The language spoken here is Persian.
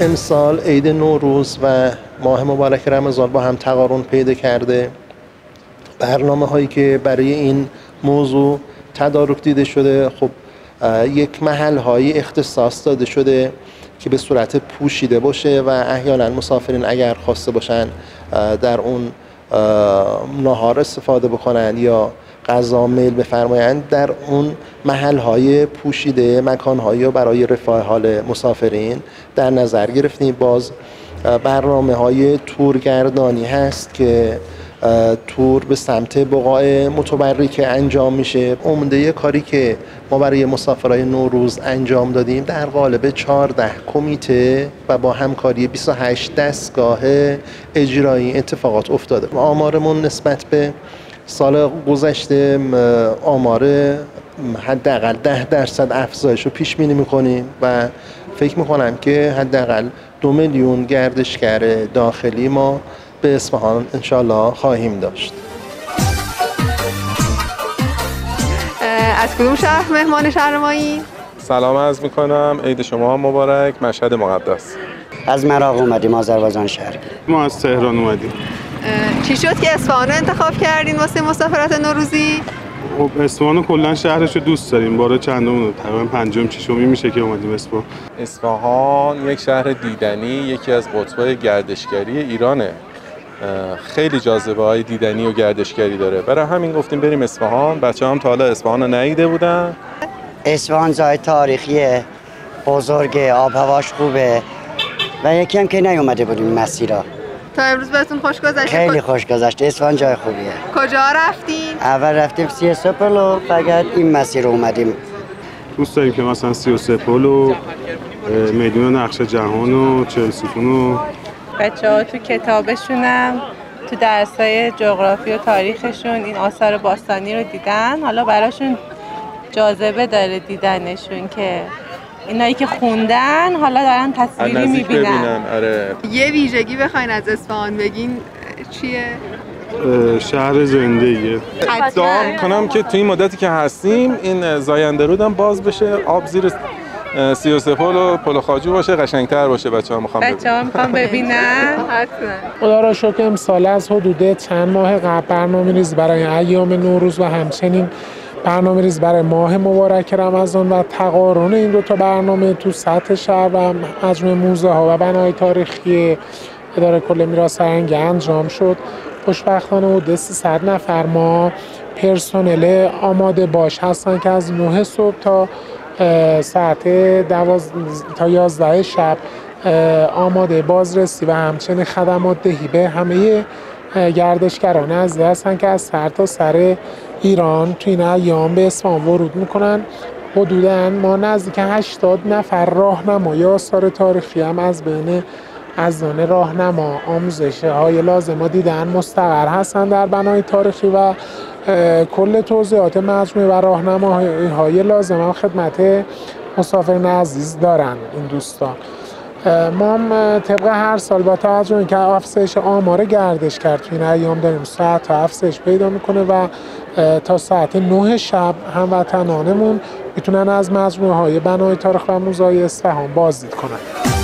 امسال عید نوروز و ماه مبارک رمضان با هم تقارن پیدا کرده. برنامه هایی که برای این موضوع تدارک دیده شده خب یک محل های اختصاص داده شده که به صورت پوشیده باشه و احیانا مسافرین اگر خواسته باشن در اون نهار استفاده بکنن یا غذا میل بفرمایند در اون محل های پوشیده مکان هایی برای رفاه حال مسافرین در نظر گرفتیم. باز برنامه های تورگردانی هست که تور به سمت بقای متبرک انجام میشه. عمده کاری که ما برای مسافرای نوروز انجام دادیم در قالب 14 کمیته و با همکاری 28 دستگاه اجرایی اتفاقات افتاده. آمارمون نسبت به سال گذشته آمار حداقل 10 درصد افزایش رو پیش بینی می‌کنیم و فکر می‌کنم که حداقل دو میلیون گردشگر داخلی ما به اصفهان انشالله خواهیم داشت. از کدوم شهر مهمان شهر مایی؟ سلام عرض می‌کنم. عید شما مبارک. مشهد مقدس. از مراغ اومدیم آذربایجان شهر ما از تهران اومدیم. چی شد که اصفهان رو انتخاب کردین واسه مسافرت نوروزی؟ خب اصفهان کلا شهرش رو دوست داریم. بار چندم تقریبا پنجم ششمی میشه که اومدیم اصفهان. اصفهان یک شهر دیدنی یکی از قطبای گردشگری ایرانه. خیلی جاذبه های دیدنی و گردشگری داره. برای همین گفتیم بریم اصفهان. بچه هم تا حالا اصفهان رو ندیده بودن. اصفهان جای تاریخیه. بزرگه. آب هواش خوبه. و یکی هم که نیومده بودیم مسیرا تا امروز بهتون خوش گذشته. خیلی خوش گذشته. اصفهان جای خوبیه. کجا رفتین؟ اول رفتیم سی سپل و فقط این مسیر اومدیم. دوست داریم که مثلا سی و سپل و میدون نقش جهان و چهل و بچه ها تو کتابشونم تو درس های جغرافی و تاریخشون این آثار باستانی رو دیدن حالا براشون جاذبه داره دیدنشون که اینایی که خوندن حالا دارن تصویری می‌بینن آره. یه ویژگی بخواین از اصفهان بگین چیه؟ شهر زندگیه دعا کنم که تو این مدتی که هستیم این زاینده رودم باز بشه آب زیر سی و سه پل و پل خاجو باشه قشنگتر باشه بچه ها می‌خوام بچه ها می‌خوام ببینن خدا را شکر امسال از حدود چند ماه قبل برنامه ریزی برای ایام نوروز و همچنین برنامه ریزی برای ماه مبارک رمضان و تقارن این دو تا برنامه تو سطح شهر و مجموعه موزه ها و بنای تاریخی اداره کل میراث فرهنگی انجام شد. خوشبختانه حدود 300 نفر ما پرسنل آماده باش هستن که از 9 صبح تا ساعت دواز... تا 11 شب آماده بازرسی و همچنین خدمات دهی به همه گردشگران از هستن که از سر تا سر ایران تو این ایام به اصفهان ورود می‌کنن. حدودا ما نزدیک 80 نفر راهنما یا آثار تاریخی هم از بین از دانه راهنما آموزش های لازم دیدن مستقر هستن در بنای تاریخی و کل توضیحات مجموعه و راهنماهای لازم هم خدمت مسافرین عزیز دارن این دوستان. ما هم طبق هر سال با توجه که افزایش آمار گردش کرد تو این ایام داریم ساعت تا افزایش پیدا می‌کنه و تا ساعت 9 شب هموطنانمون می‌تونن از مجموعه های بنای تاریخ و موزای اصفهان بازدید کنن.